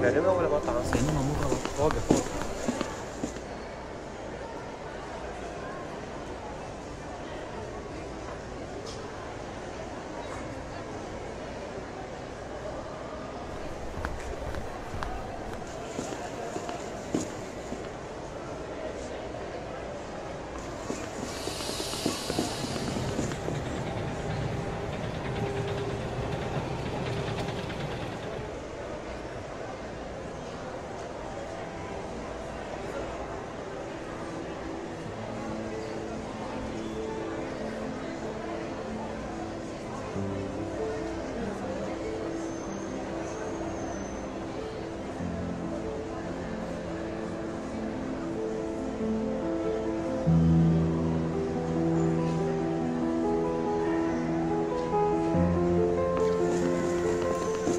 Sério não, vou levantar. Sério não, vou levantar.